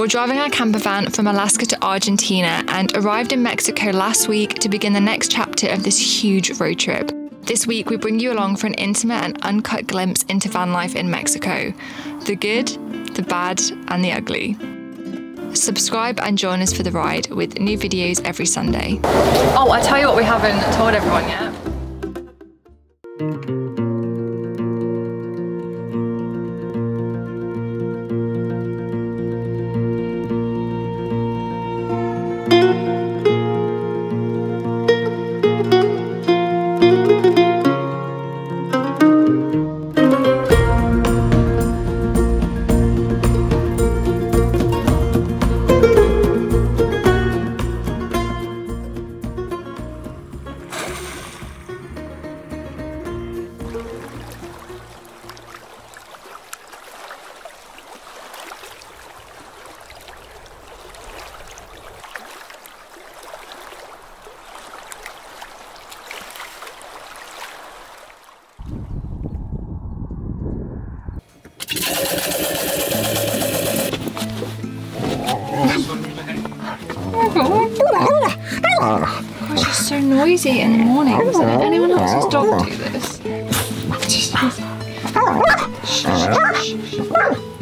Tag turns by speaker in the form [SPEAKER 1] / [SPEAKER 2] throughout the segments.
[SPEAKER 1] We're driving our camper van from Alaska to Argentina and arrived in Mexico last week to begin the next chapter of this huge road trip. This week, we bring you along for an intimate and uncut glimpse into van life in Mexico the good, the bad, and the ugly. Subscribe and join us for the ride with new videos every Sunday. Oh, I tell you what, we haven't told everyone yet. Gosh, it's so noisy in the morning. Doesn't anyone else's oh. dog do this?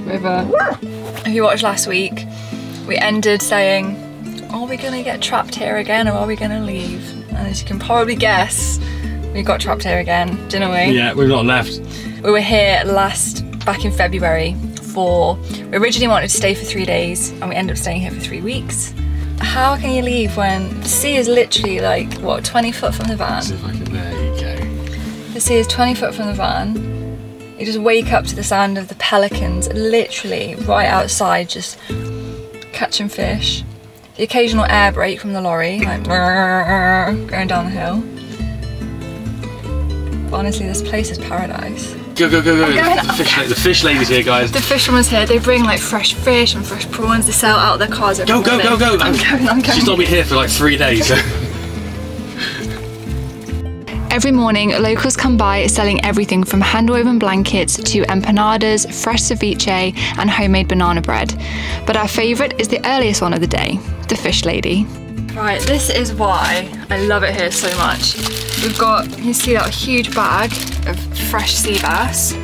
[SPEAKER 1] River. If you watched last week, we ended saying, are we gonna get trapped here again or are we gonna leave? And as you can probably guess, we got trapped here again, didn't we?
[SPEAKER 2] Yeah, we've not left.
[SPEAKER 1] We were here last, back in February for, we originally wanted to stay for three days and we ended up staying here for three weeks. How can you leave when the sea is literally like, what, 20 foot from the van?
[SPEAKER 2] See if I can, there you go.
[SPEAKER 1] The sea is 20 foot from the van. You just wake up to the sound of the pelicans literally right outside just catching fish. The occasional air brake from the lorry, like going down the hill. But honestly, this place is paradise.
[SPEAKER 2] Go, go, go, go.
[SPEAKER 1] going
[SPEAKER 2] The fish, the fish lady's here, guys.
[SPEAKER 1] The fishermen's here, they bring like fresh fish and fresh prawns, they sell out of their cars every
[SPEAKER 2] Go, go,
[SPEAKER 1] morning.
[SPEAKER 2] go, go.
[SPEAKER 1] I'm going, I'm going.
[SPEAKER 2] She's not been here for like three days.
[SPEAKER 1] Every morning, locals come by selling everything from hand-woven blankets to empanadas, fresh ceviche, and homemade banana bread. But our favourite is the earliest one of the day, the fish lady. Right, this is why I love it here so much. We've got, you can see that huge bag of fresh sea bass,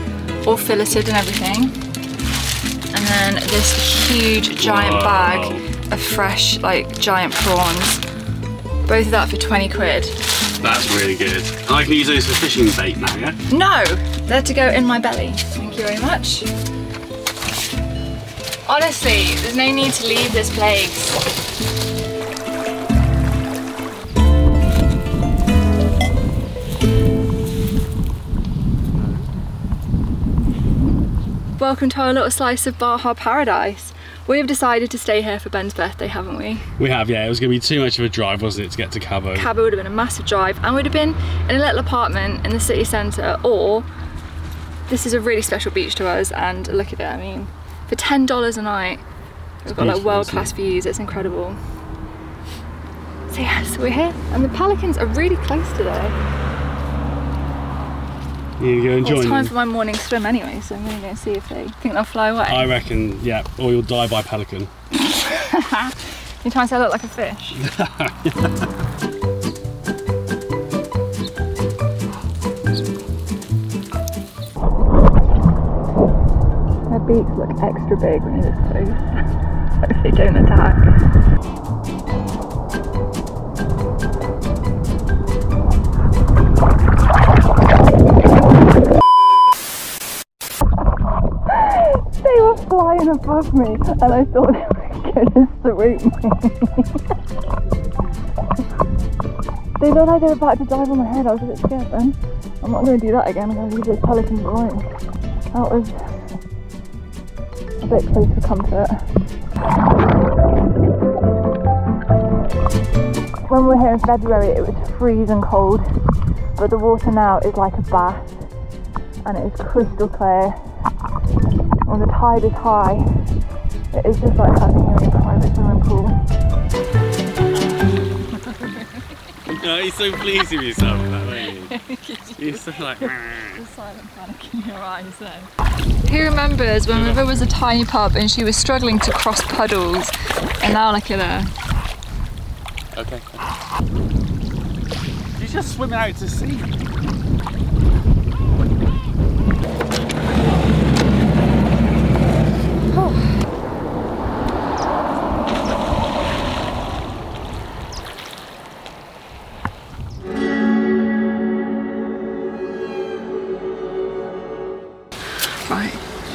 [SPEAKER 1] all filleted and everything. And then this huge giant bag of fresh, like, giant prawns. Both of that for 20 quid.
[SPEAKER 2] That's really good. And I can use those for fishing bait now, yeah?
[SPEAKER 1] No, they're to go in my belly. Thank you very much. Honestly, there's no need to leave this place. Welcome to our little slice of Baja paradise. We have decided to stay here for Ben's birthday, haven't we?
[SPEAKER 2] We have, yeah. It was going to be too much of a drive, wasn't it, to get to Cabo?
[SPEAKER 1] Cabo would have been a massive drive and we'd have been in a little apartment in the city centre or this is a really special beach to us and look at it, I mean, for $10 a night, we've got like world class views, it's incredible. So yes, we're here and the pelicans are really close today.
[SPEAKER 2] You go and
[SPEAKER 1] Well,
[SPEAKER 2] join
[SPEAKER 1] it's time
[SPEAKER 2] them?
[SPEAKER 1] for my morning swim anyway, so I'm gonna go see if they think they'll fly away.
[SPEAKER 2] I reckon, yeah. Or you'll die by pelican.
[SPEAKER 1] You're trying to say I look like a fish? Their beaks look extra big when you're this close. Hope they don't attack. Above me and I thought they were gonna swoop me. they like they were about to dive on my head. I was a bit scared then. I'm not gonna do that again. I'm gonna leave those pelicans alone. That was a bit close for comfort. When we were here in February, it was freezing cold, but the water now is like a bath and it is crystal clear. When the tide is high, it is just like having a private swimming pool.
[SPEAKER 2] Oh, you're so pleased with yourself, with that, aren't you? You're still like.
[SPEAKER 1] silent panic in your eyes there. Who remembers when River was a tiny pup and she was struggling to cross puddles and now look at her.
[SPEAKER 2] okay. She's just swimming out to sea.
[SPEAKER 1] Right,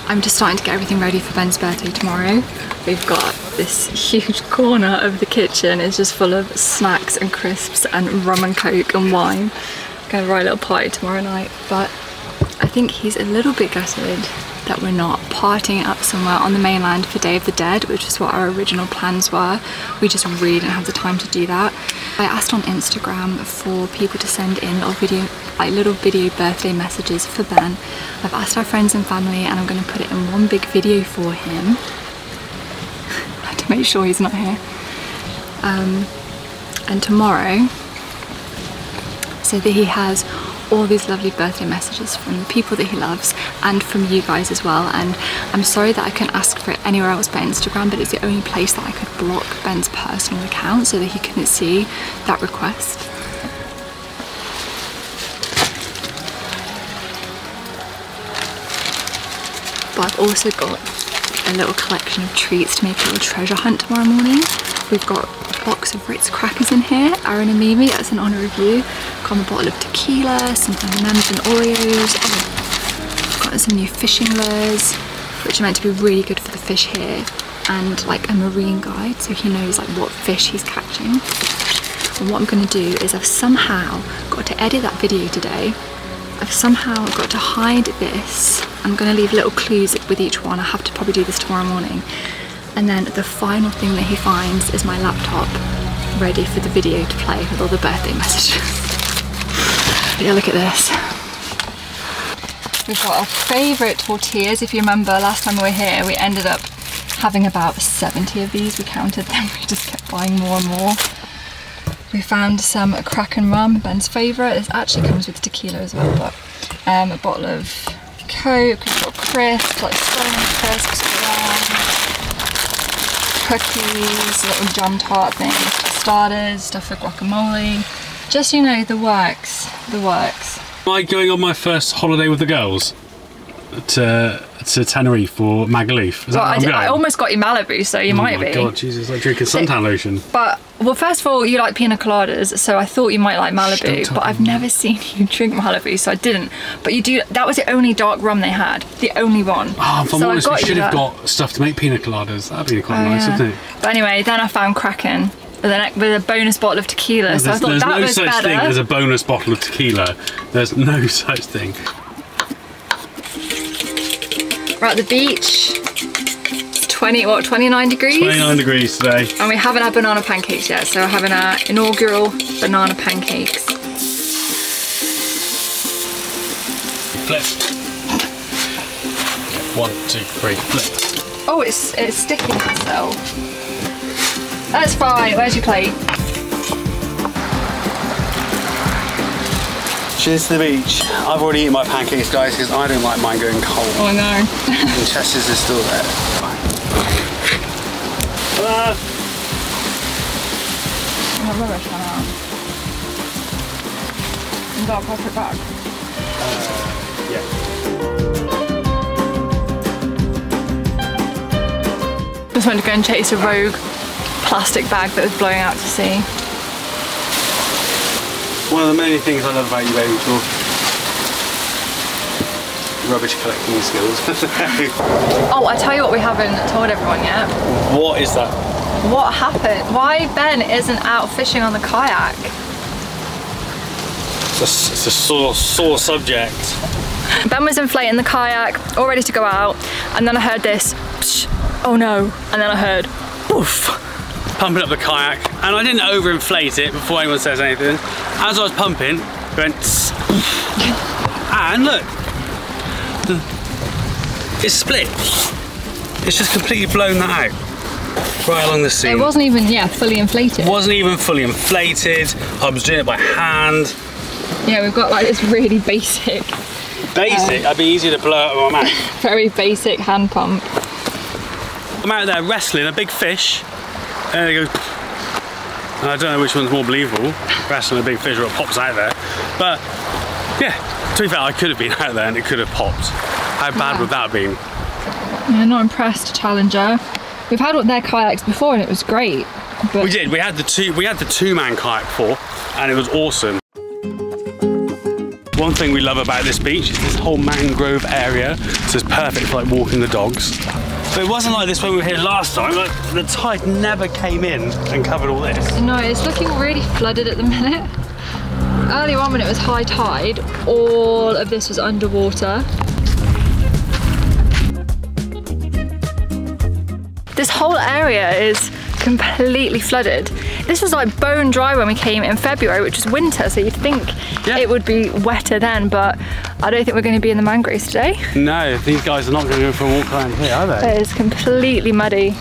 [SPEAKER 1] I'm just starting to get everything ready for Ben's birthday tomorrow. We've got this huge corner of the kitchen It's just full of snacks and crisps and rum and coke and wine. Gonna write a little party tomorrow night, but I think he's a little bit gutted that we're not partying up somewhere on the mainland for Day of the Dead, which is what our original plans were. We just really didn't have the time to do that. I asked on Instagram for people to send in little video, like little video birthday messages for Ben. I've asked our friends and family, and I'm going to put it in one big video for him to make sure he's not here. Um, and tomorrow, so that he has all these lovely birthday messages from the people that he loves and from you guys as well and I'm sorry that I couldn't ask for it anywhere else but Instagram but it's the only place that I could block Ben's personal account so that he couldn't see that request. But I've also got a little collection of treats to make a little treasure hunt tomorrow morning. We've got a box of Ritz crackers in here, Aaron and Mimi, that's in honour of you. Got a bottle of tequila, some M&Ms and Oreos. Oh, got some new fishing lures, which are meant to be really good for the fish here. And like a marine guide, so he knows like what fish he's catching. And what I'm gonna do is I've somehow got to edit that video today. I've somehow got to hide this. I'm gonna leave little clues with each one. I have to probably do this tomorrow morning. And then the final thing that he finds is my laptop ready for the video to play with all the birthday messages. Yeah, look at this. We've got our favourite tortillas. If you remember last time we were here, we ended up having about 70 of these. We counted them, we just kept buying more and more. We found some Kraken rum, Ben's favourite. This actually comes with tequila as well, but um, a bottle of Coke, we've got crisps, like cinnamon crisps, cookies, little jam tart things, starters, stuff for guacamole. Just, you know, the works, the works.
[SPEAKER 2] Am I going on my first holiday with the girls to to Tenerife or Magaluf? Is
[SPEAKER 1] Well, I, did- I almost got you Malibu, so you
[SPEAKER 2] Oh
[SPEAKER 1] might
[SPEAKER 2] my
[SPEAKER 1] be.
[SPEAKER 2] god, Jesus, like drinking suntan lotion.
[SPEAKER 1] But well, first of all, you like pina coladas, so I thought you might like Malibu, but I've
[SPEAKER 2] me.
[SPEAKER 1] never seen you drink Malibu, so I didn't. But you do. That was the only dark rum they had, the only one.
[SPEAKER 2] Oh, if I'm
[SPEAKER 1] so I
[SPEAKER 2] honest, we
[SPEAKER 1] got you
[SPEAKER 2] should have
[SPEAKER 1] that.
[SPEAKER 2] got stuff to make pina coladas. That'd be quite
[SPEAKER 1] Oh,
[SPEAKER 2] nice,
[SPEAKER 1] yeah.
[SPEAKER 2] wouldn't it?
[SPEAKER 1] But anyway, then I found Kraken with, an, with a bonus bottle of tequila, so I
[SPEAKER 2] There's,
[SPEAKER 1] thought that
[SPEAKER 2] no
[SPEAKER 1] was
[SPEAKER 2] such thing as a bonus bottle of tequila. There's no such thing.
[SPEAKER 1] We're at the beach. 20 what 29 degrees.
[SPEAKER 2] 29 degrees today.
[SPEAKER 1] And we haven't had banana pancakes yet, so we're having our inaugural banana pancakes.
[SPEAKER 2] Flip. One, two, three, flip.
[SPEAKER 1] Oh, it's it's sticking itself. That's fine. Where's your plate?
[SPEAKER 2] Cheers to the beach. I've already eaten my pancakes, guys, because I don't like mine going cold.
[SPEAKER 1] Oh no.
[SPEAKER 2] And Chester's is still there. Hello.
[SPEAKER 1] Oh, rubbish ran out. You got a plastic bag. Uh, Just went to go and chase a rogue plastic bag that was blowing out to sea.
[SPEAKER 2] One of the many things I love about you, Rachel. Rubbish collecting skills.
[SPEAKER 1] Oh, I tell you what we haven't told everyone yet.
[SPEAKER 2] what is that?
[SPEAKER 1] What happened? Why Ben isn't out fishing on the kayak?
[SPEAKER 2] It's a, it's a sore, sore subject.
[SPEAKER 1] Ben was inflating the kayak, all ready to go out, and then I heard this, psh, oh no, and then I heard, poof.
[SPEAKER 2] Pumping up the kayak, and I didn't overinflate it before anyone says anything. As I was pumping, it went. and look, it's split. It's just completely blown that out, right along the seam.
[SPEAKER 1] It wasn't even, yeah, fully inflated.
[SPEAKER 2] It wasn't even fully inflated. I was doing it by hand.
[SPEAKER 1] Yeah, we've got like this really basic,
[SPEAKER 2] Basic, um, that'd be easier to blow out of my mouth.
[SPEAKER 1] very basic hand pump.
[SPEAKER 2] I'm out there wrestling a big fish, it goes. And I don't know which one's more believable, wrestling a big fish or it pops out there. But yeah, to be fair, I could have been out there and it could have popped. How bad
[SPEAKER 1] Yeah.
[SPEAKER 2] would that have been?
[SPEAKER 1] Yeah, not impressed, Challenger. We've had their kayaks before and it was great. But
[SPEAKER 2] We did. We had the two. We had the two-man kayak before, and it was awesome. One thing we love about this beach is this whole mangrove area. So it's perfect for like walking the dogs. But it wasn't like this when we were here last time. Like the tide never came in and covered all this.
[SPEAKER 1] No, it's looking really flooded at the minute. Earlier on when it was high tide, all of this was underwater. This whole area is completely flooded. This was like bone dry when we came in February, which is winter, so you'd think
[SPEAKER 2] Yeah.
[SPEAKER 1] it would be wetter then, but I don't think we're going to be in the mangroves today.
[SPEAKER 2] No, these guys are not going to go for a walk around here, are they?
[SPEAKER 1] It is completely muddy.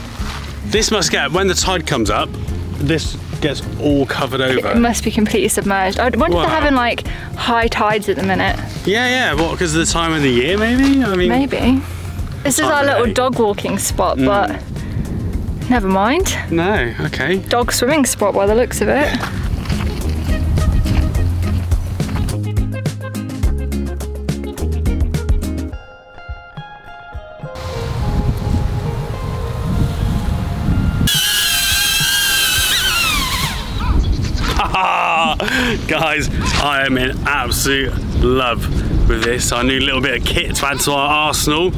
[SPEAKER 2] This must get when the tide comes up. This gets all covered over.
[SPEAKER 1] It must be completely submerged. I wonder if they're having like high tides at the minute.
[SPEAKER 2] yeah, yeah. What? Because of the time of the year, maybe. I mean,
[SPEAKER 1] Maybe. This is our little dog walking spot,
[SPEAKER 2] Mm.
[SPEAKER 1] but never mind.
[SPEAKER 2] no. Okay.
[SPEAKER 1] Dog swimming spot by the looks of it.
[SPEAKER 2] Guys, I am in absolute love with this. Our new little bit of kit to add to our arsenal.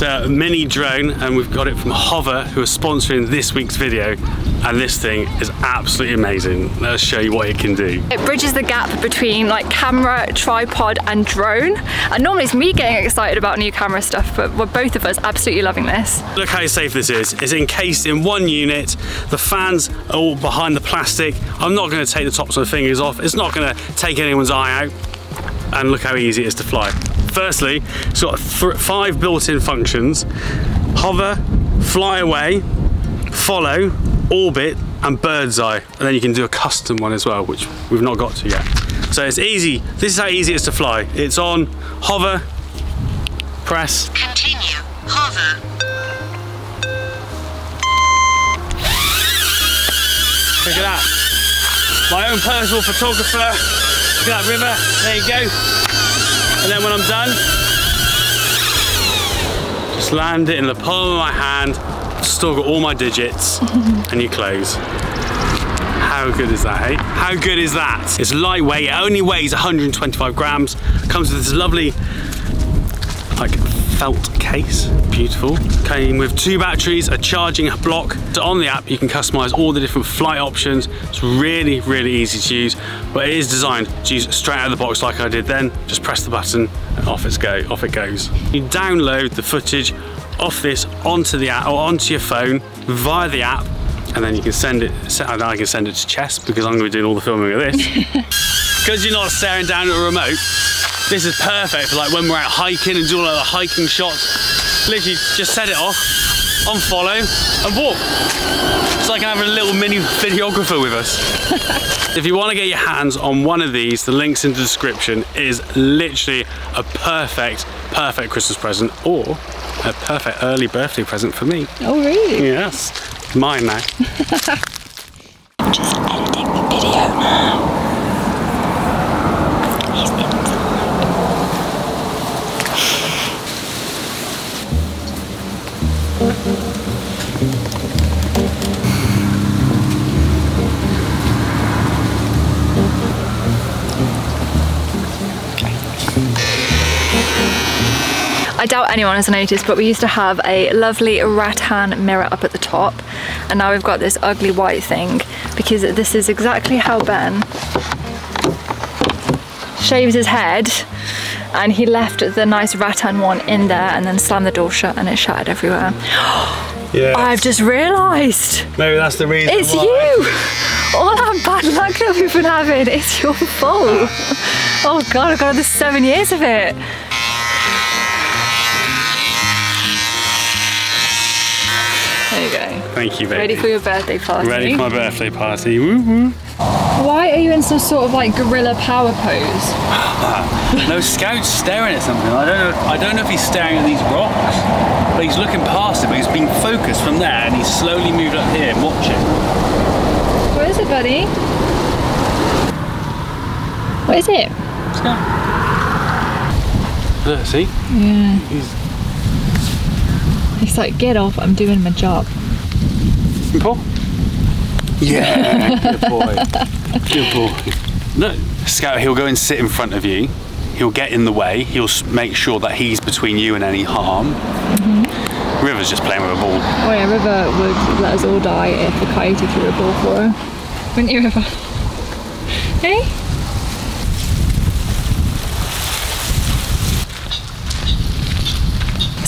[SPEAKER 2] It's a mini drone and we've got it from Hover who are sponsoring this week's video and this thing is absolutely amazing. Let's show you what it can do.
[SPEAKER 1] It bridges the gap between like camera, tripod and drone. And normally it's me getting excited about new camera stuff, but we're both of us absolutely loving this.
[SPEAKER 2] Look how safe this is. It's encased in one unit. The fans are all behind the plastic. I'm not going to take the tops of the fingers off. It's not going to take anyone's eye out. And look how easy it is to fly. Firstly, it's got th- five built-in functions. Hover, fly away, follow, orbit, and bird's eye. And then you can do a custom one as well, which we've not got to yet. So it's easy. This is how easy it is to fly. It's on hover, press,
[SPEAKER 3] Continue. Hover.
[SPEAKER 2] Look at that. My own personal photographer. Look at that river. There you go. And then when I'm done, just land it in the palm of my hand. Still got all my digits, and you close. How good is that, hey? How good is that? It's lightweight, it only weighs 125 grams, comes with this lovely like felt case, beautiful. Came with two batteries, a charging block. So on the app you can customize all the different flight options. It's really, really easy to use, but it is designed to use straight out of the box like I did then. Just press the button and off it go, off it goes. You download the footage off this onto the app or onto your phone via the app and then you can send it, I can send it to Chess because I'm going to be doing all the filming of this. Because you're not staring down at a remote, this is perfect for like when we're out hiking and doing like the hiking shots. Literally just set it off, on follow and walk. It's like having a little mini videographer with us. if you want to get your hands on one of these, the link's in the description is literally a perfect, perfect Christmas present or a perfect early birthday present for me.
[SPEAKER 1] Oh really?
[SPEAKER 2] Yes, mine now.
[SPEAKER 1] doubt anyone has noticed, but we used to have a lovely rattan mirror up at the top, and now we've got this ugly white thing because this is exactly how Ben shaves his head, and he left the nice rattan one in there and then slammed the door shut and it shattered everywhere.
[SPEAKER 2] Yeah.
[SPEAKER 1] I've just realised
[SPEAKER 2] Maybe that's the reason.
[SPEAKER 1] it's
[SPEAKER 2] why.
[SPEAKER 1] you! All that bad luck that we've been having, it's your fault. Oh god, I've got another seven years of it.
[SPEAKER 2] Thank you, baby.
[SPEAKER 1] Ready for your birthday party.
[SPEAKER 2] Ready for my birthday party. Woo woo.
[SPEAKER 1] Why are you in some sort of like gorilla power pose?
[SPEAKER 2] No, Scout's staring at something. I don't know. I don't know if he's staring at these rocks, but he's looking past it. But he's being focused from there, and he's slowly moved up here and watching.
[SPEAKER 1] Where is it, buddy? What is it?
[SPEAKER 2] Scout. Look, see?
[SPEAKER 1] Yeah.
[SPEAKER 2] He's
[SPEAKER 1] He's like, get off, I'm doing my job.
[SPEAKER 2] Paul. Yeah, good boy. Good boy. No, Scout. He'll go and sit in front of you. He'll get in the way. He'll make sure that he's between you and any harm. Mm-hmm. River's just playing with a ball.
[SPEAKER 1] Oh yeah, River would let us all die if a coyote threw a ball for her. Wouldn't you, River? Hey?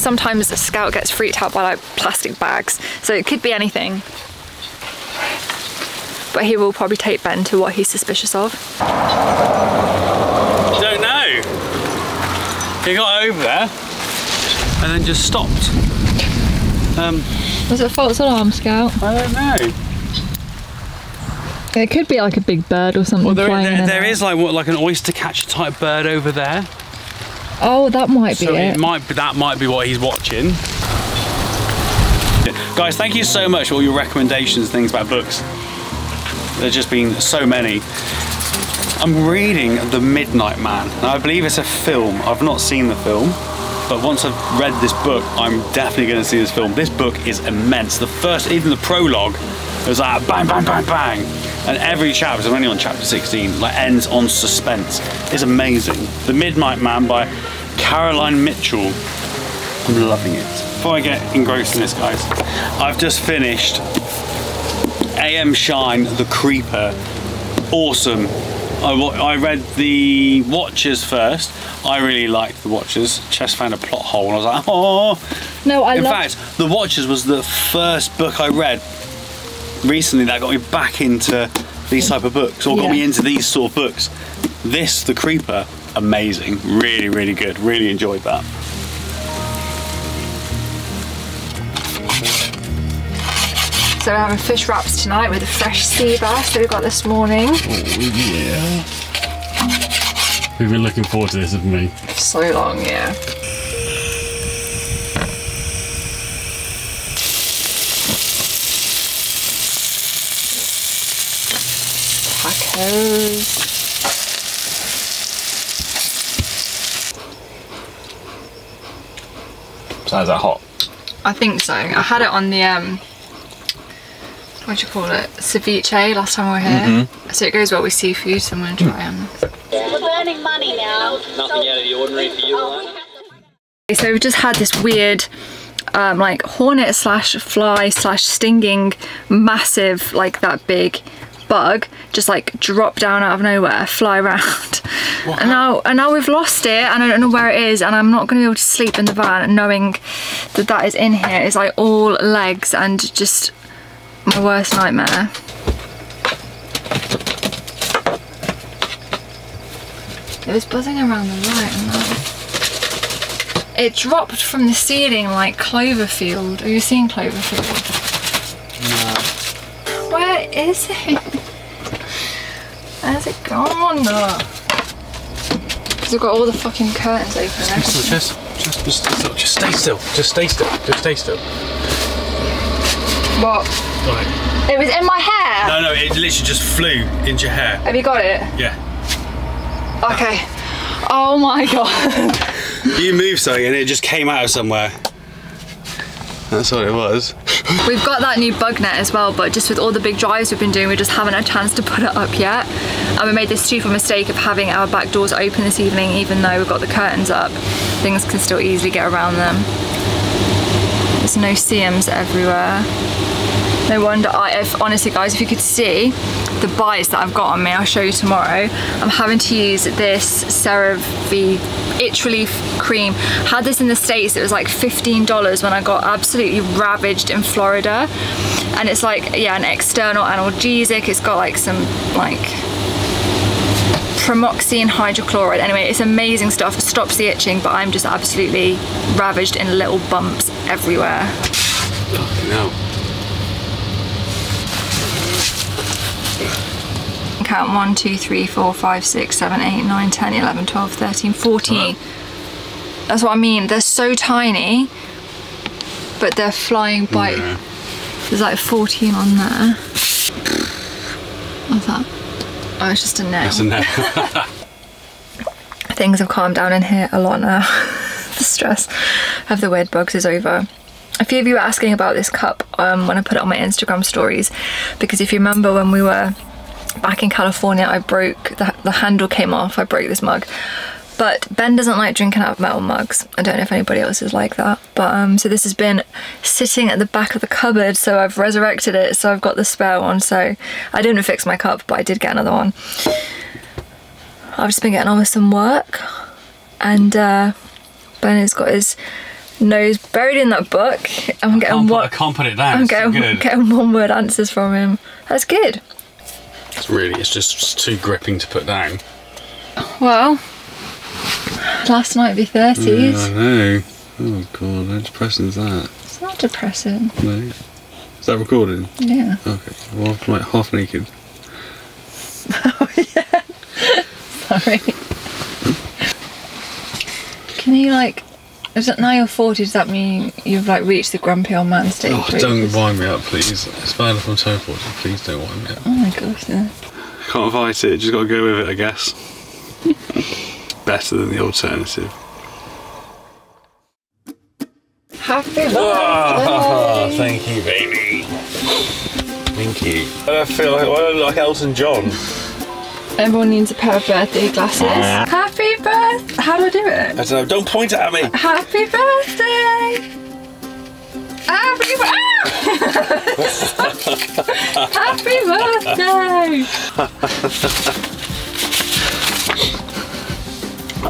[SPEAKER 1] Sometimes a scout gets freaked out by like plastic bags, so it could be anything. But he will probably take Ben to what he's suspicious of.
[SPEAKER 2] Don't know. He got over there and then just stopped. Um,
[SPEAKER 1] Was it a false alarm, Scout?
[SPEAKER 2] I don't know.
[SPEAKER 1] It could be like a big bird or something
[SPEAKER 2] Well, there, there,
[SPEAKER 1] in
[SPEAKER 2] there
[SPEAKER 1] it.
[SPEAKER 2] is like what, like an oyster catcher type bird over there.
[SPEAKER 1] Oh, that might be
[SPEAKER 2] So
[SPEAKER 1] it.
[SPEAKER 2] it might be that might be what he's watching. Guys, thank you so much for all your recommendations, things about books. There's just been so many. I'm reading The Midnight Man. Now, I believe it's a film. I've not seen the film, but once I've read this book, I'm definitely going to see this film. This book is immense. The first, even the prologue, was like bang, bang, bang, bang. And every chapter, I'm only on chapter 16, like ends on suspense. It's amazing. The Midnight Man by Caroline Mitchell. I'm loving it. Before I get engrossed in this, guys, I've just finished AM Shine, The Creeper. Awesome. I, I read the Watchers first. I really liked the Watchers. Chess found a plot hole, and I was like, oh.
[SPEAKER 1] no, I
[SPEAKER 2] In fact, the Watchers was the first book I read recently that got me back into these type of books, or got
[SPEAKER 1] Yeah.
[SPEAKER 2] me into these sort of books. This, The Creeper, amazing. Really, really good. Really enjoyed that.
[SPEAKER 1] So we're having fish wraps tonight with a fresh sea bass that we got this morning.
[SPEAKER 2] Oh, Yeah. We've been looking forward to this, haven't we?
[SPEAKER 1] So long, yeah. Tacos.
[SPEAKER 2] So is that hot?
[SPEAKER 1] I think so. I had it on the um what do you call it? Ceviche last time we were here. So it goes well with seafood, so I'm gonna try them.
[SPEAKER 3] We're earning money now.
[SPEAKER 4] Nothing out of the ordinary for you, Alana?
[SPEAKER 1] So we've just had this weird um, like hornet slash fly slash stinging massive like that big bug just like drop down out of nowhere fly around and now and now we've lost it and I don't know where it is and I'm not going to be able to sleep in the van knowing that that is in here it's like all legs and just my worst nightmare it was buzzing around the light and it dropped from the ceiling like Cloverfield. Are you seeing Cloverfield? No. Where is it? Where's it gone? Because I've got all the fucking curtains open.
[SPEAKER 2] Just, just, just, just, just stay still. Just stay still. Just stay still.
[SPEAKER 1] What?
[SPEAKER 2] Right.
[SPEAKER 1] It was in my hair.
[SPEAKER 2] No, no, it literally just flew into your hair.
[SPEAKER 1] Have you got it?
[SPEAKER 2] Yeah.
[SPEAKER 1] Okay. Oh my god.
[SPEAKER 2] You moved something and it just came out of somewhere. That's what it was.
[SPEAKER 1] We've got that new bug net as well, but just with all the big drives we've been doing, we just haven't had a chance to put it up yet. And we made this stupid mistake of having our back doors open this evening, even though we've got the curtains up. Things can still easily get around them. There's no-see-ums everywhere. No wonder I, if honestly guys, if you could see the bites that I've got on me, I'll show you tomorrow. I'm having to use this CeraVe itch relief cream. Had this in the States, it was like $15 when I got absolutely ravaged in Florida. And it's like, yeah, an external analgesic. It's got like some like pramoxine hydrochloride. Anyway, it's amazing stuff. It stops the itching, but I'm just absolutely ravaged in little bumps everywhere.
[SPEAKER 2] No.
[SPEAKER 1] Count 1, 2, 3, 4, 5, 6, 7, 8, 9, 10, 11, 12, 13, 14. That's what I mean. They're so tiny, but they're flying by.
[SPEAKER 2] Yeah.
[SPEAKER 1] There's like 14 on there. What's that? Oh, it's just a nail.
[SPEAKER 2] That's a no.
[SPEAKER 1] Things have calmed down in here a lot now. the stress of the weird bugs is over. A few of you were asking about this cup um, when I put it on my Instagram stories because if you remember when we were back in California I broke, the, the handle came off, I broke this mug. But Ben doesn't like drinking out of metal mugs. I don't know if anybody else is like that. But um, so this has been sitting at the back of the cupboard so I've resurrected it so I've got the spare one so I didn't fix my cup but I did get another one. I've just been getting on with some work and uh, Ben has got his nose buried in that book. I'm getting
[SPEAKER 2] put, I can't put it down.
[SPEAKER 1] I'm getting, getting one word answers from him. That's good.
[SPEAKER 2] It's really, it's just it's too gripping to put down.
[SPEAKER 1] Well, last night be
[SPEAKER 2] Yeah, I
[SPEAKER 1] 30s.
[SPEAKER 2] know. Oh god, how depressing is that?
[SPEAKER 1] It's not depressing.
[SPEAKER 2] No. Is that recording?
[SPEAKER 1] Yeah.
[SPEAKER 2] Okay. Well, I'm like half naked. oh yeah.
[SPEAKER 1] Sorry. Can you like? Is it now you're 40? Does that mean you've like reached the grumpy old man stage?
[SPEAKER 2] Oh, don't wind me up, please. It's bad if I'm so important. Please don't wind me up.
[SPEAKER 1] Oh my gosh. Yeah.
[SPEAKER 2] Can't fight it. Just got to go with it, I guess. Better than the alternative.
[SPEAKER 1] Happy ah, birthday.
[SPEAKER 2] Oh, thank you, baby. Thank you. I feel like, I look like Elton John.
[SPEAKER 1] Everyone needs a pair of birthday glasses. Ah. Happy birthday! How do I do it?
[SPEAKER 2] I don't know. Don't point it at me.
[SPEAKER 1] Happy birthday! Happy birthday! Ah! Happy birthday!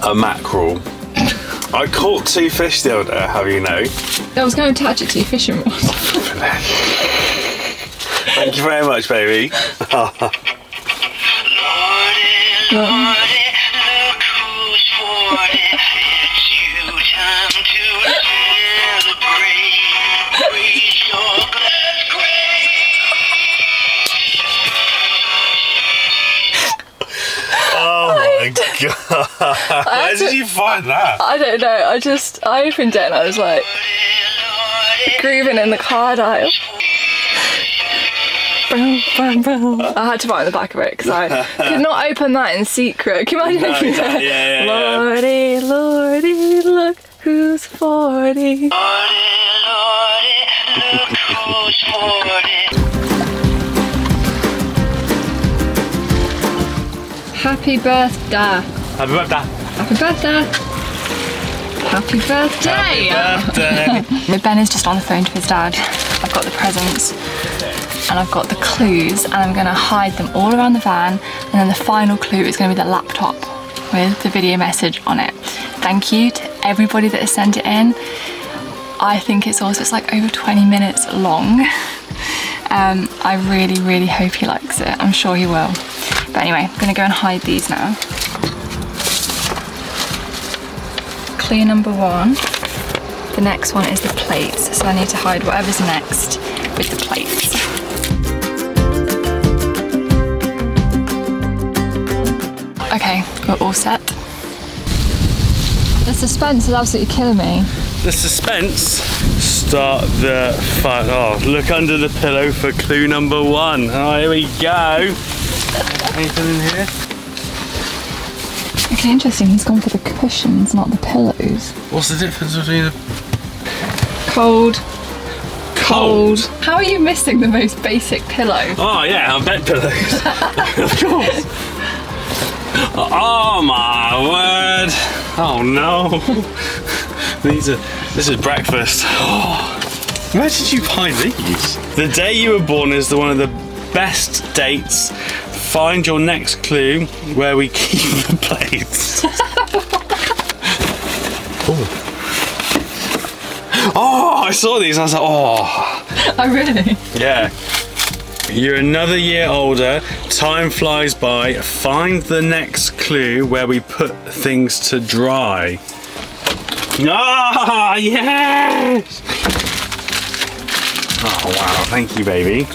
[SPEAKER 2] A mackerel. I caught two fish the other day, have you know?
[SPEAKER 1] I was going to attach it to your fishing rod.
[SPEAKER 2] Thank you very much, baby. Oh god. Where did you find that?
[SPEAKER 1] I don't know, I just, I opened it and I was like, grooving in the card aisle. I had to write on the back of it because I could not open that in secret. Can you imagine
[SPEAKER 2] No,
[SPEAKER 1] opening
[SPEAKER 2] yeah, yeah, yeah.
[SPEAKER 1] Lordy, lordy, look who's 40. Happy birthday.
[SPEAKER 2] Happy birthday.
[SPEAKER 1] Happy birthday. Happy birthday.
[SPEAKER 2] Birthday.
[SPEAKER 1] Ben is just on the phone to his dad. I've got the presents and I've got the clues and I'm gonna hide them all around the van and then the final clue is gonna be the laptop with the video message on it. Thank you to everybody that has sent it in. I think it's also, it's like over 20 minutes long. Um, I really, really hope he likes it. I'm sure he will. But anyway, I'm gonna go and hide these now. Clue number one. The next one is the plates, so I need to hide whatever's next with the plates. We're all set. The suspense is absolutely killing me.
[SPEAKER 2] the suspense. Start the fun. Oh, look under the pillow for clue number one. Oh, here we go. Anything in here?
[SPEAKER 1] Okay, interesting. He's gone for the cushions, not the pillows.
[SPEAKER 2] What's the difference between the
[SPEAKER 1] Cold.
[SPEAKER 2] cold?
[SPEAKER 1] How are you missing the most basic pillow?
[SPEAKER 2] Oh yeah, our bed pillows. of course. Oh my word! Oh no! These are. This is breakfast. Oh, where did you find these? The day you were born is the one of the best dates. Find your next clue where we keep the plates. oh. Oh, I saw these. I was like, oh.
[SPEAKER 1] Oh, really?
[SPEAKER 2] Yeah. You're another year older. Time flies by. Find the next clue where we put things to dry. Ah, yes! Oh, wow. Thank you, baby.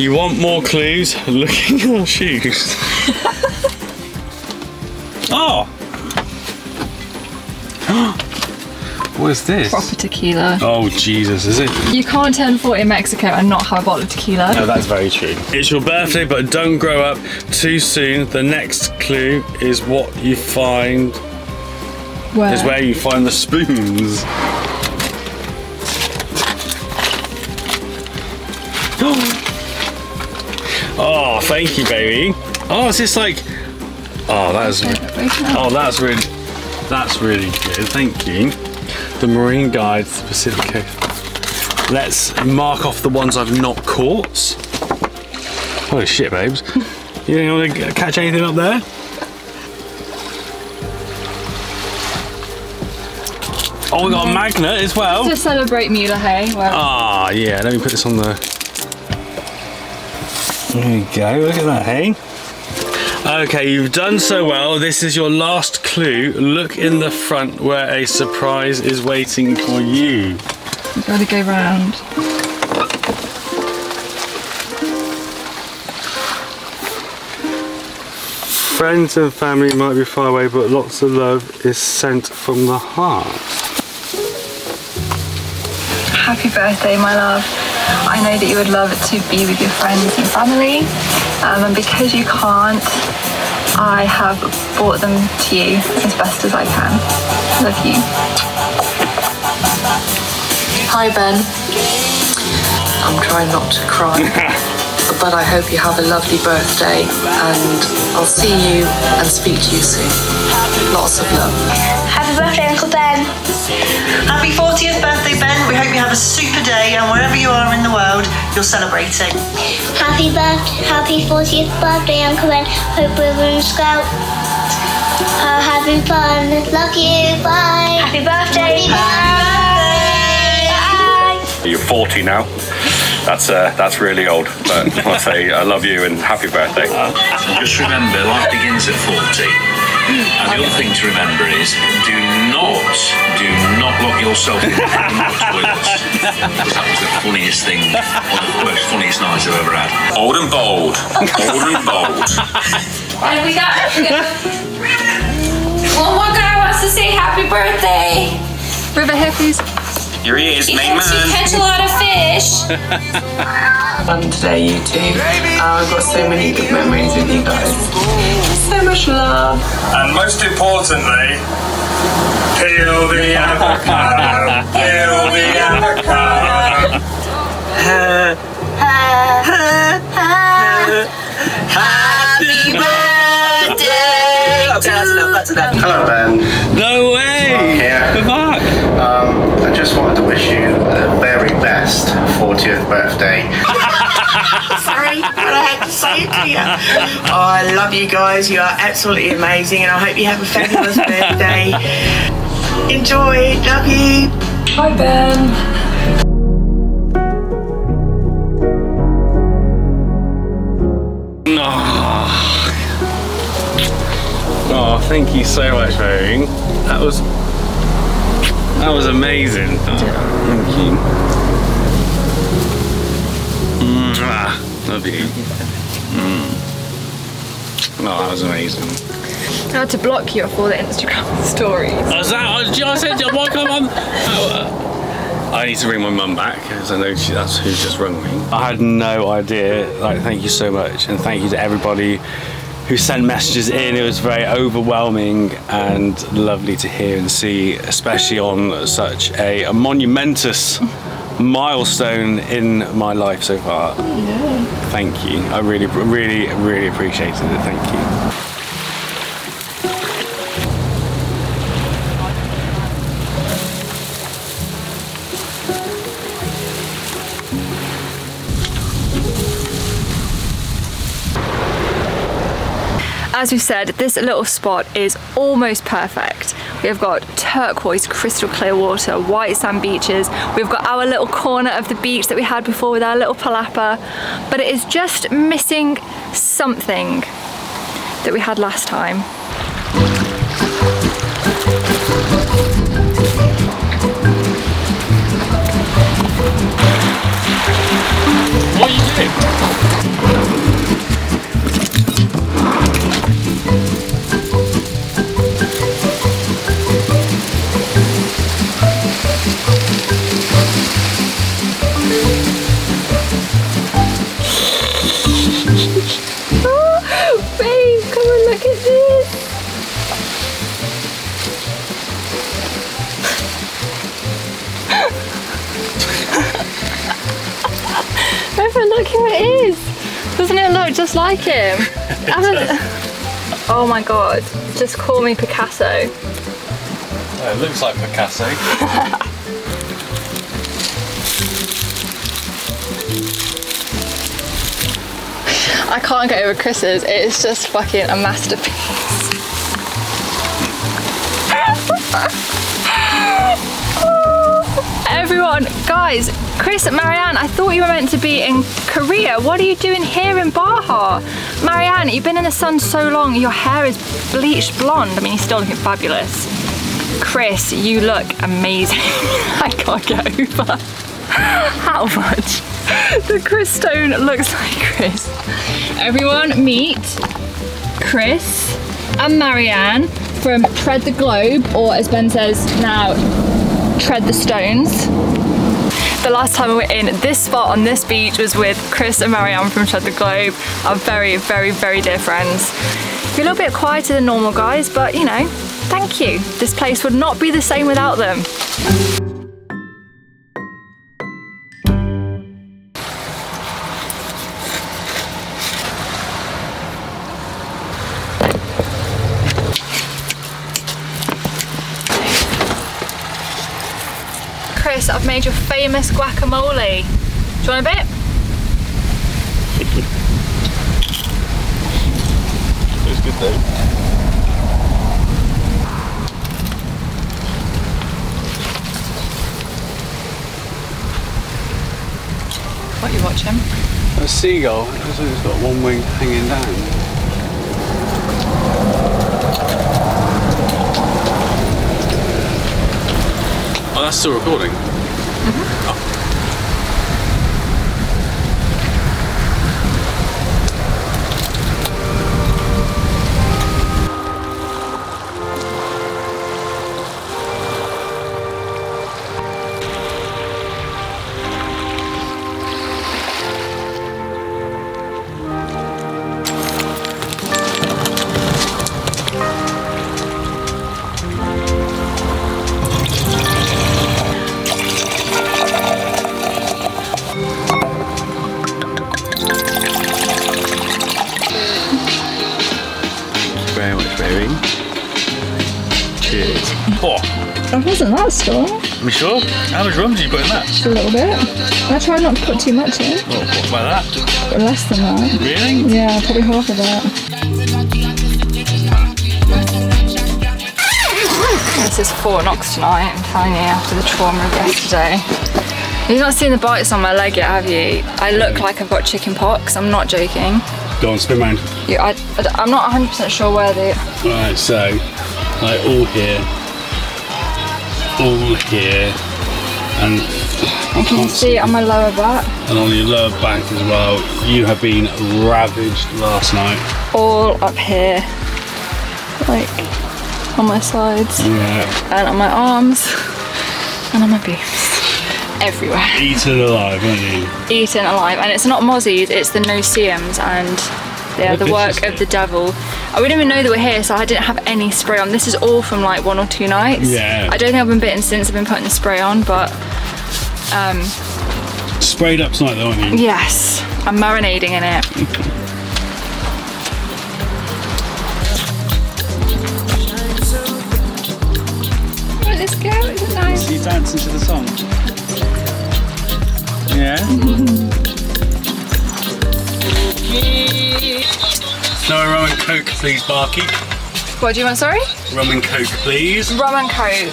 [SPEAKER 2] You want more clues? Look at your shoes. oh! What is this?
[SPEAKER 1] Proper tequila.
[SPEAKER 2] Oh Jesus, is it?
[SPEAKER 1] You can't turn 40 in Mexico and not have a bottle of tequila.
[SPEAKER 2] No, that's very true. It's your birthday, but don't grow up too soon. The next clue is what you find
[SPEAKER 1] Where?
[SPEAKER 2] is where you find the spoons. oh, thank you, baby. Oh, is this like? Ah, oh, that's. Oh, that's really. That's really good. Thank you. The Marine Guide to the Pacific Coast. Let's mark off the ones I've not caught. Holy shit, babes. you want to catch anything up there? Oh, we got a magnet as well.
[SPEAKER 1] To celebrate Mulegé. Well,
[SPEAKER 2] Ah, yeah, let me put this on the... There you go, look at that, hey? Okay, you've done so well. This is your last clue. Look in the front where a surprise is waiting for you.
[SPEAKER 1] you've got to go round.
[SPEAKER 2] Friends and family might be far away, but lots of love is sent from the heart.
[SPEAKER 1] Happy birthday, my love. I know that you would love to be with your friends and family, um, and because you can't, I have brought them to you as best as I can. Love you.
[SPEAKER 5] Hi Ben. I'm trying not to cry, but I hope you have a lovely birthday and I'll see you and speak to you soon. Lots of love.
[SPEAKER 3] Happy birthday, Uncle Ben.
[SPEAKER 6] Happy 40th birthday, Ben. We hope you have a super day and wherever you are in the world, you're celebrating.
[SPEAKER 3] Happy birthday, happy 40th birthday, Uncle Ben. Hope we're in Scout. Uh, having fun. Love you. Bye. Happy birthday. Bye.
[SPEAKER 7] You're 40 now. That's uh, that's really old. But I say I love you and happy birthday.
[SPEAKER 8] Just remember, life begins at 40. And the other thing to remember is do not, do not lock yourself in the toilets. Because that was the funniest thing, one of the most funniest nights I've ever had.
[SPEAKER 7] Old and bold. Old and bold.
[SPEAKER 9] And we got, we got one more guy wants to say happy birthday.
[SPEAKER 1] River hippies.
[SPEAKER 7] Here he is,
[SPEAKER 9] He
[SPEAKER 7] main
[SPEAKER 9] hopes you
[SPEAKER 7] man.
[SPEAKER 9] catch a lot of fish.
[SPEAKER 5] Fun today, you two. Uh, I've got so many good memories with you guys. So much love.
[SPEAKER 7] And most importantly, peel the avocado. Peel the avocado.
[SPEAKER 6] Happy birthday! Okay, that's enough, that's enough.
[SPEAKER 10] Hello, Ben.
[SPEAKER 2] No way!
[SPEAKER 10] here.
[SPEAKER 2] Good luck!
[SPEAKER 10] Um, I just wanted to wish you the very best 40th birthday.
[SPEAKER 6] Sorry, but I had to say it to you. Oh, I love you guys. You are absolutely amazing, and I hope you have a fabulous birthday. Enjoy. Love you.
[SPEAKER 5] Bye, Ben.
[SPEAKER 2] Oh, thank you so much, baby. That was that was amazing. Oh, thank you. Mwah. Love you. Mm. Oh, that was amazing.
[SPEAKER 1] I had to block you off all the Instagram stories.
[SPEAKER 2] Was that? I said, what come on? Oh, uh, I need to ring my mum back because I know she, that's who's just rung me. I had no idea. Like, thank you so much, and thank you to everybody who sent messages in. It was very overwhelming and lovely to hear and see, especially on such a, a monumentous milestone in my life so far. Oh, Thank you. I really, really, really appreciated it. Thank you.
[SPEAKER 1] As we said, this little spot is almost perfect. We have got turquoise, crystal clear water, white sand beaches. We've got our little corner of the beach that we had before with our little palapa, but it is just missing something that we had last time.
[SPEAKER 2] What are you doing?
[SPEAKER 1] Just like him? oh my god, just call me Picasso.
[SPEAKER 2] it looks like Picasso.
[SPEAKER 1] I can't get over Chris's. It is just fucking a masterpiece. Everyone, guys, Chris and Marianne, I thought you were meant to be in Korea. What are you doing here in Baja? Marianne, you've been in the sun so long, your hair is bleached blonde. I mean, you're still looking fabulous. Chris, you look amazing. I can't get over how much the Chris Stone looks like Chris. Everyone meet Chris and Marianne from Tread the Globe, or as Ben says now, Tread the Stones. The last time we were in this spot on this beach was with Chris and Marianne from Tread the Globe, our very, very, very dear friends. You're a little bit quieter than normal guys, but you know, thank you. This place would not be the same without them. Made your famous guacamole. Do you want a bit?
[SPEAKER 2] Good though.
[SPEAKER 1] What are you watching?
[SPEAKER 2] A seagull. It looks like it's got one wing hanging down. Oh, that's still recording.
[SPEAKER 7] Very
[SPEAKER 2] How much rum did you put in that?
[SPEAKER 1] Just a little bit. I try not to put too much in,
[SPEAKER 2] Oh, what about that?
[SPEAKER 1] but less than that.
[SPEAKER 2] Really?
[SPEAKER 1] Yeah, probably half of that. This is Fort Knox tonight, I'm telling you, after the trauma of yesterday. You've not seen the bites on my leg yet, have you? I look like I've got chicken pox, I'm not joking.
[SPEAKER 2] Go on, spin round.
[SPEAKER 1] You, I, I, am not 100% sure where the...
[SPEAKER 2] Right, so, like all here, all here, and
[SPEAKER 1] And can see it on my lower back?
[SPEAKER 2] and on your lower back as well. You have been ravaged last night.
[SPEAKER 1] All up here. Like, on my sides.
[SPEAKER 2] Yeah.
[SPEAKER 1] And on my arms. And on my boobs. Everywhere.
[SPEAKER 2] Eaten alive, aren't you?
[SPEAKER 1] eaten alive, and it's not mozzies, it's the no-see-ums, and they're the work of the devil. I didn't even know they were here, so I didn't have any spray on. This is all from like one or two nights.
[SPEAKER 2] Yeah.
[SPEAKER 1] I don't think I've been bitten since I've been putting the spray on, but um,
[SPEAKER 2] Sprayed up tonight though, aren't you?
[SPEAKER 1] yes, I'm marinating in it. Right, let's go. Is it nice?
[SPEAKER 2] Are you dancing to the song? Yeah? no rum and coke, please, Barky.
[SPEAKER 1] What do you want? Sorry.
[SPEAKER 2] Rum and coke, please.
[SPEAKER 1] Rum and coke.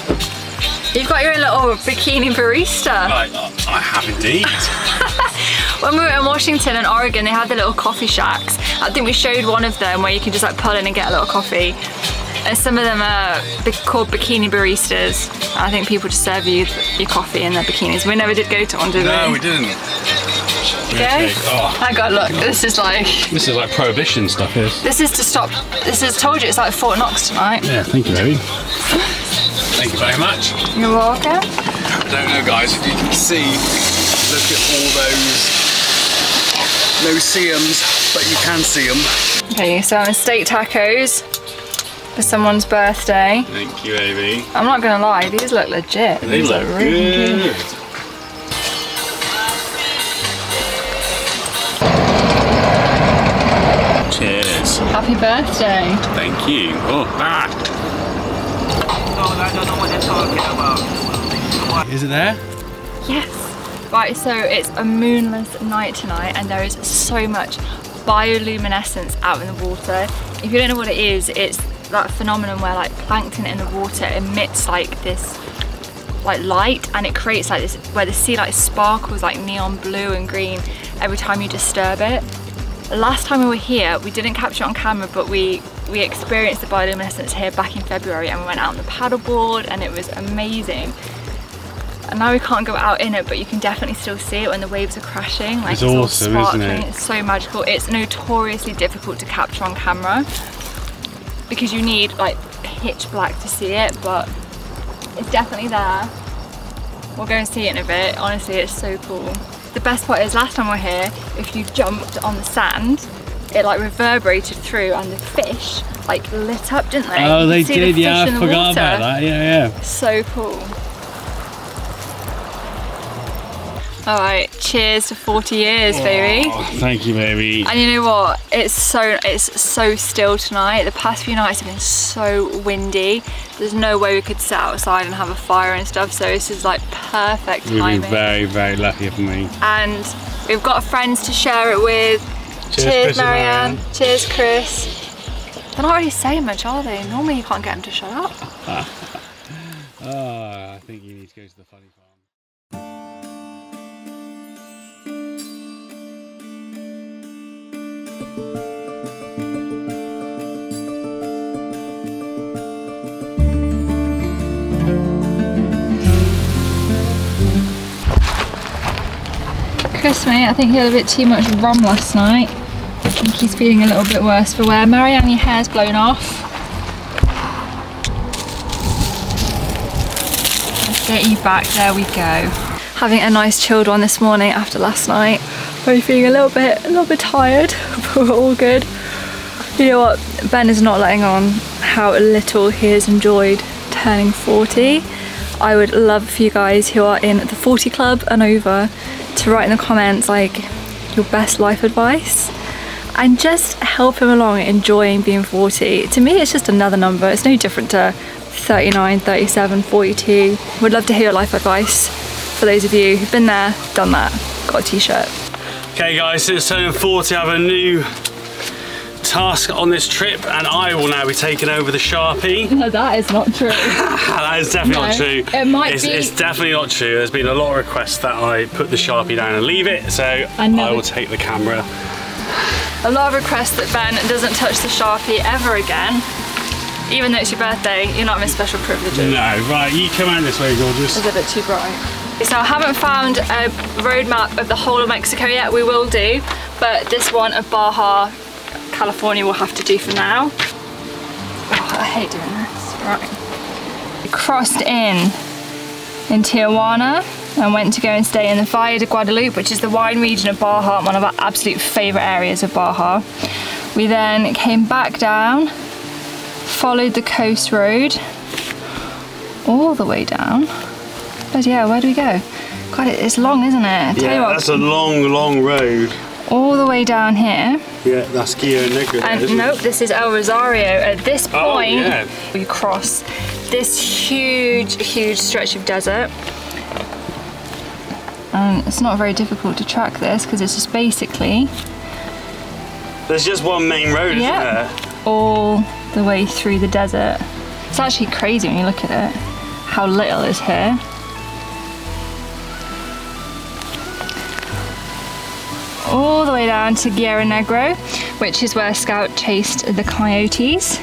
[SPEAKER 1] You've got your own little bikini barista.
[SPEAKER 2] I, uh, I have indeed.
[SPEAKER 1] When we were in Washington and Oregon, they had the little coffee shacks. I think we showed one of them where you can just like pull in and get a little coffee. And some of them are called bikini baristas. I think people just serve you your coffee in their bikinis. We never did go to one, did
[SPEAKER 2] no,
[SPEAKER 1] we?
[SPEAKER 2] we didn't.
[SPEAKER 1] Okay.
[SPEAKER 2] Oh,
[SPEAKER 1] I got look. This is like
[SPEAKER 2] this is like prohibition stuff here.
[SPEAKER 1] this is to stop. This is told you it's like Fort Knox tonight.
[SPEAKER 2] Yeah, thank you, baby. Thank you very much.
[SPEAKER 1] You're welcome.
[SPEAKER 2] I don't know, guys, if you can see, look at all those no-see-ums, but you can see them.
[SPEAKER 1] Okay, so I'm steak tacos. for someone's birthday.
[SPEAKER 2] Thank you, baby.
[SPEAKER 1] I'm not gonna lie, these look legit.
[SPEAKER 2] They
[SPEAKER 1] These
[SPEAKER 2] look
[SPEAKER 1] really
[SPEAKER 2] good. Cheers.
[SPEAKER 1] Happy birthday.
[SPEAKER 2] Thank you. Oh, ah. Is it there?
[SPEAKER 1] Yes. Right, so it's a moonless night tonight and there is so much bioluminescence out in the water. If you don't know what it is, it's that phenomenon where like plankton in the water emits like this like light and it creates like this where the sea like sparkles like neon blue and green every time you disturb it. Last time we were here, we didn't capture it on camera, but we we experienced the bioluminescence here back in February and we went out on the paddleboard and it was amazing. And now we can't go out in it, but you can definitely still see it when the waves are crashing. Like
[SPEAKER 2] It's
[SPEAKER 1] all
[SPEAKER 2] awesome, isn't it?
[SPEAKER 1] It's so magical. It's notoriously difficult to capture on camera because you need like pitch black to see it, but it's definitely there. We'll go and see it in a bit. Honestly, it's so cool. The best part is last time we were here, if you jumped on the sand, it like reverberated through and the fish like lit up, didn't they?
[SPEAKER 2] Oh, they
[SPEAKER 1] see the
[SPEAKER 2] did. Yeah, I forgot
[SPEAKER 1] water.
[SPEAKER 2] about that. Yeah, yeah.
[SPEAKER 1] So cool. All right, cheers to 40 years, baby.
[SPEAKER 2] Oh, thank you, baby.
[SPEAKER 1] And you know what? It's so it's so still tonight. The past few nights have been so windy. There's no way we could sit outside and have a fire and stuff. So this is like perfect
[SPEAKER 2] You've
[SPEAKER 1] timing.
[SPEAKER 2] been very, very lucky for me.
[SPEAKER 1] and we've got friends to share it with.
[SPEAKER 2] Cheers,
[SPEAKER 1] Cheers, Marianne.
[SPEAKER 2] Marianne.
[SPEAKER 1] Cheers, Chris. They're not really saying much, are they? Normally you can't get them to shut up.
[SPEAKER 2] Oh, I think you need to go to the funny farm.
[SPEAKER 1] Chris, mate, I think he had a bit too much rum last night. I think he's feeling a little bit worse for wear. Marianne, your hair's blown off. Let's get you back. There we go. Having a nice chilled one this morning after last night. We're feeling a little bit, a little bit tired, but we're all good. You know what? Ben is not letting on how little he has enjoyed turning 40. I would love for you guys who are in the 40 club and over to write in the comments like your best life advice and just help him along enjoying being 40. To me, it's just another number. It's no different to 39, 37, 42. Would love to hear your life advice for those of you who've been there, done that, got a t-shirt.
[SPEAKER 2] Okay, guys, since turning 40, I have a new task on this trip, and I will now be taking over the Sharpie.
[SPEAKER 1] No, that is not true.
[SPEAKER 2] that is definitely not true.
[SPEAKER 1] it might
[SPEAKER 2] it's,
[SPEAKER 1] be-
[SPEAKER 2] It's definitely not true. There's been a lot of requests that I put the Sharpie down and leave it, so I,
[SPEAKER 1] never-
[SPEAKER 2] will take the camera.
[SPEAKER 1] A lot of requests that Ben doesn't touch the Sharpie ever again. Even though it's your birthday, you're not having special privileges.
[SPEAKER 2] No, right, you come out this way, gorgeous.
[SPEAKER 1] It's a bit too bright. So I haven't found a roadmap of the whole of Mexico yet, we will do, but this one of Baja, California will have to do for now. Oh, I hate doing this. Right. Crossed in in Tijuana and went to go and stay in the Valle de Guadalupe, which is the wine region of Baja, one of our absolute favourite areas of Baja. We then came back down, followed the coast road all the way down. But yeah, where do we go? God, it's long, isn't it? I Tell you
[SPEAKER 2] Yeah,
[SPEAKER 1] what,
[SPEAKER 2] that's a long, long road.
[SPEAKER 1] all the way down here.
[SPEAKER 2] Yeah, that's Guerrero Negro. there,
[SPEAKER 1] And
[SPEAKER 2] isn't it?
[SPEAKER 1] nope, this is El Rosario. At this
[SPEAKER 2] Oh,
[SPEAKER 1] point,
[SPEAKER 2] yeah.
[SPEAKER 1] we cross this huge, huge stretch of desert. And it's not very difficult to track this because it's just basically
[SPEAKER 2] There's just one main road, isn't
[SPEAKER 1] Yeah.
[SPEAKER 2] there?
[SPEAKER 1] all the way through the desert. It's actually crazy when you look at it, how little is here. All the way down to Guerrero Negro, which is where Scout chased the coyotes.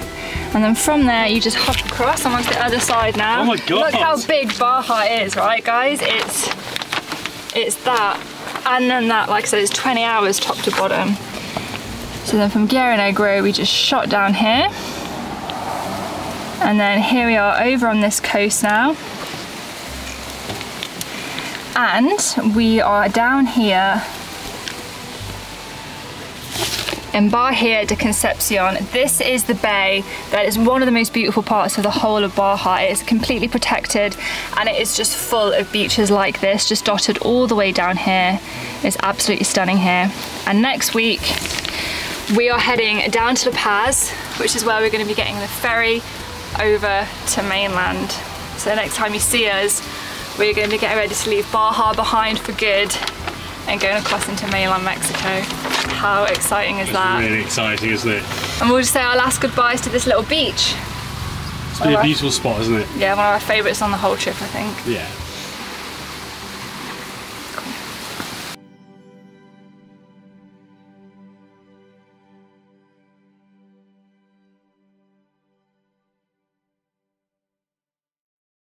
[SPEAKER 1] And then from there, you just hop across. I'm on the other side now.
[SPEAKER 2] Oh my God.
[SPEAKER 1] Look how big Baja is, right, guys? It's it's that, and then that. Like I said, it's 20 hours top to bottom. So then from Guerrero Negro, we just shot down here. And then here we are over on this coast now. And we are down here in Bahia de Concepcion. This is the bay that is one of the most beautiful parts of the whole of Baja. It is completely protected and it is just full of beaches like this, just dotted all the way down here. It's absolutely stunning here. And next week, we are heading down to La Paz, which is where we're going to be getting the ferry over to mainland. So next time you see us, we're going to be getting ready to leave Baja behind for good and going across into mainland Mexico. How exciting is that?
[SPEAKER 2] Really exciting, isn't it?
[SPEAKER 1] And we'll just say our last goodbyes to this little beach.
[SPEAKER 2] It's been a beautiful spot, isn't it?
[SPEAKER 1] Yeah, one of our favourites on the whole trip, I think.
[SPEAKER 2] Yeah.